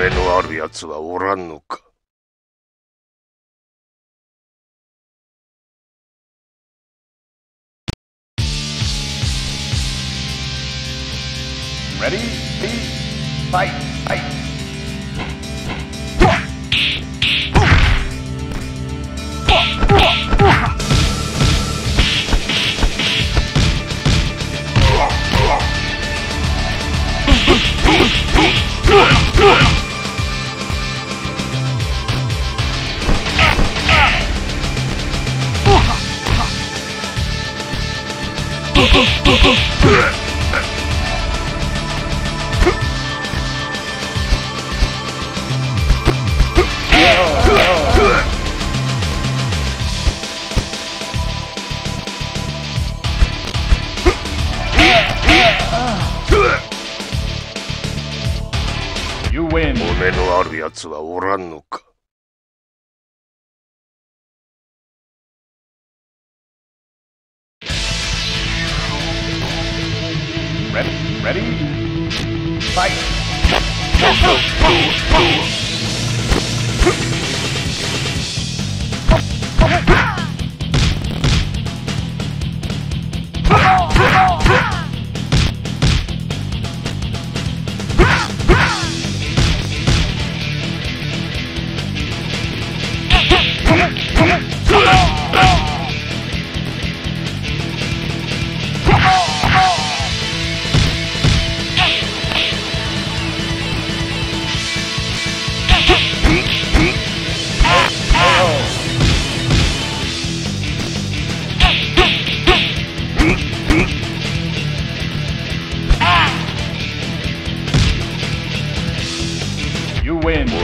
目のある奴はおらんのか Ready? Fight. Fight. You win. 骨のある奴はおらんのか？Fight.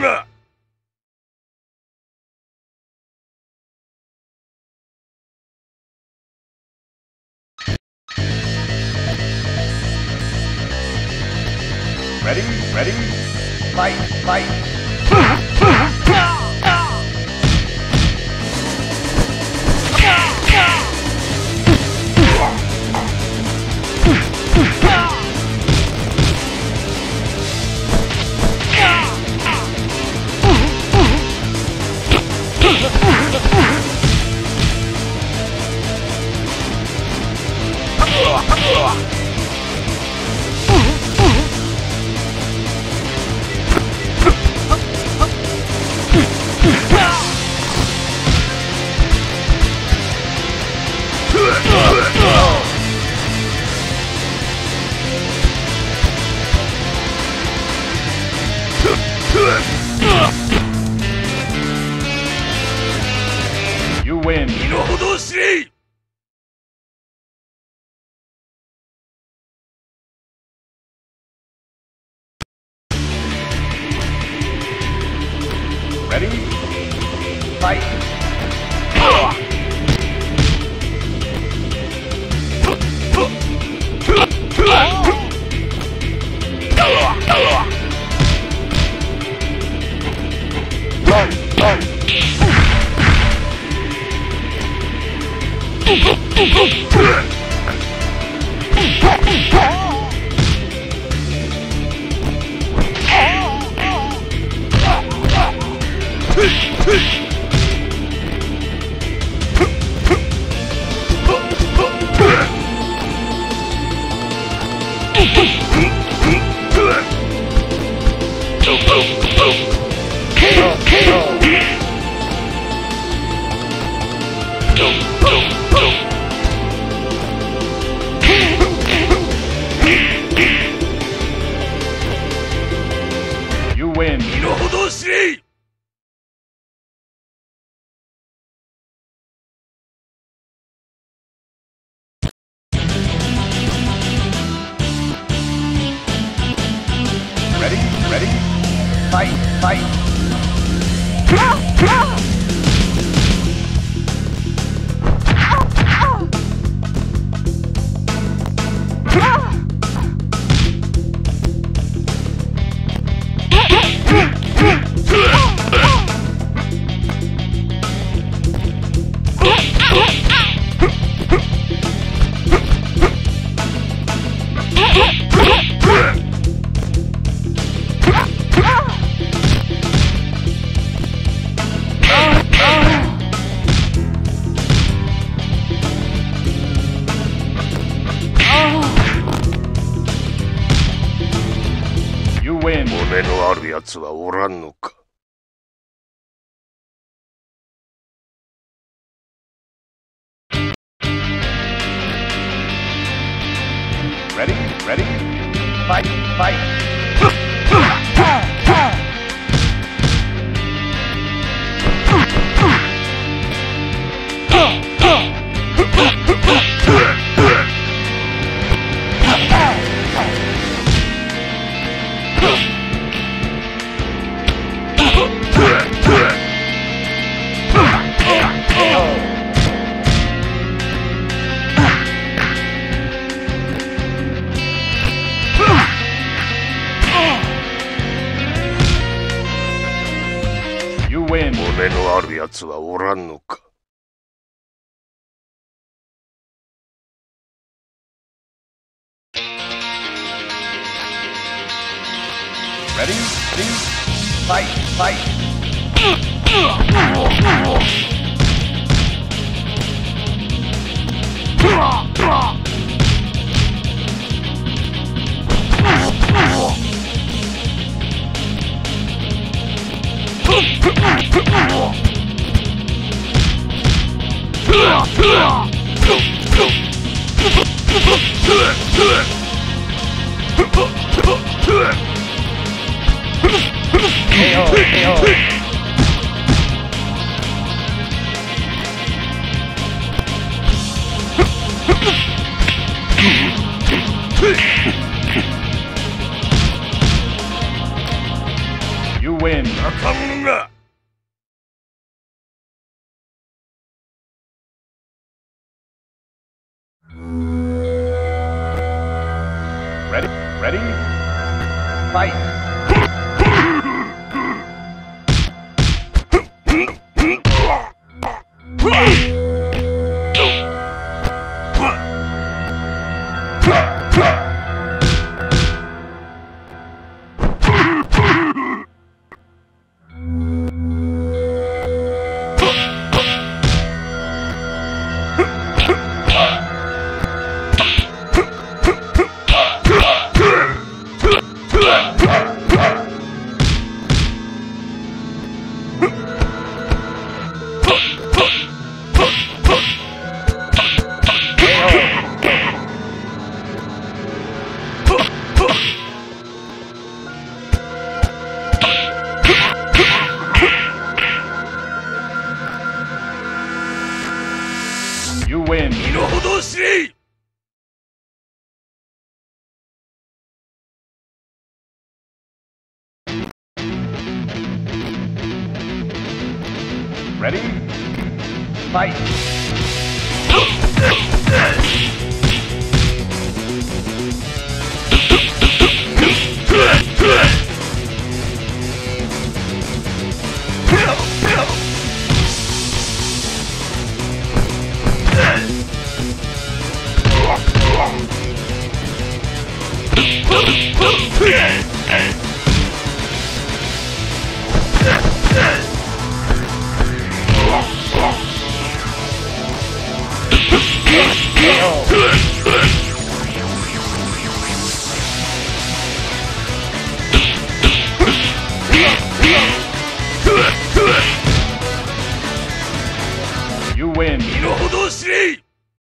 が Ready? Fight. Fight. You win. 身の程を You win. 奴はおらんのか Ready? Ready? Fight! Fight! 奴はおらんのか？KO, oh, KO. Oh. Ready? Fight! You win. 身の程を知れ